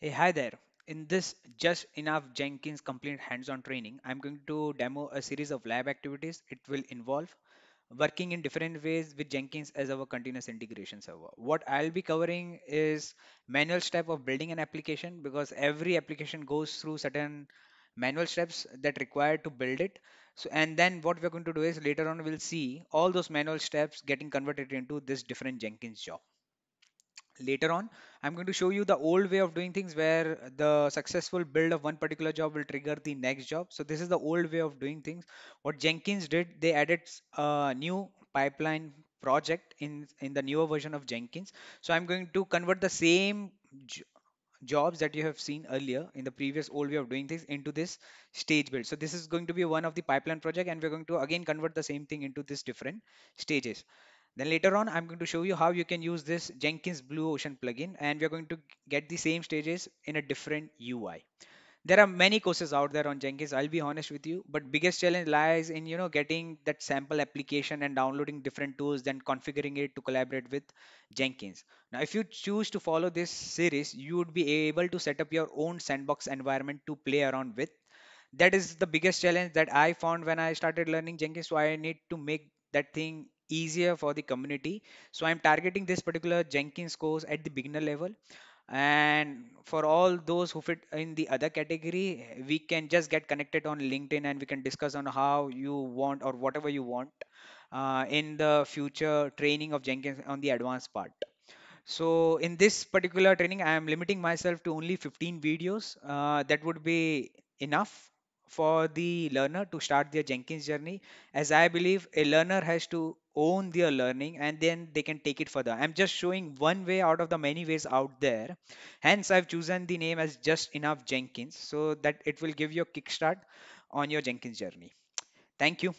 Hey, hi there. In this Just Enough Jenkins Complete Hands-on training, I'm going to demo a series of lab activities. It will involve working in different ways with Jenkins as our continuous integration server. What I'll be covering is manual step of building an application because every application goes through certain manual steps that require to build it. So, and then what we're going to do is later on we'll see all those manual steps getting converted into this different Jenkins job later on i'm going to show you the old way of doing things where the successful build of one particular job will trigger the next job. So this is the old way of doing things. What jenkins did they added a new pipeline project in in the newer version of jenkins. So i'm going to convert the same jobs that you have seen earlier in the previous old way of doing things into this stage build. So this is going to be one of the pipeline project and we're going to again convert the same thing into this different stages then later on, I'm going to show you how you can use this Jenkins Blue Ocean plugin and we're going to get the same stages in a different UI. There are many courses out there on Jenkins, I'll be honest with you, but biggest challenge lies in, you know, getting that sample application and downloading different tools, then configuring it to collaborate with Jenkins. Now, if you choose to follow this series, you would be able to set up your own sandbox environment to play around with that is the biggest challenge that I found when I started learning Jenkins. So I need to make that thing easier for the community. So I'm targeting this particular Jenkins course at the beginner level. And for all those who fit in the other category, we can just get connected on LinkedIn and we can discuss on how you want or whatever you want uh, in the future training of Jenkins on the advanced part. So in this particular training, I am limiting myself to only 15 videos. Uh, that would be enough for the learner to start their Jenkins journey, as I believe a learner has to own their learning and then they can take it further. I'm just showing one way out of the many ways out there. Hence, I've chosen the name as Just Enough Jenkins so that it will give you a kickstart on your Jenkins journey. Thank you.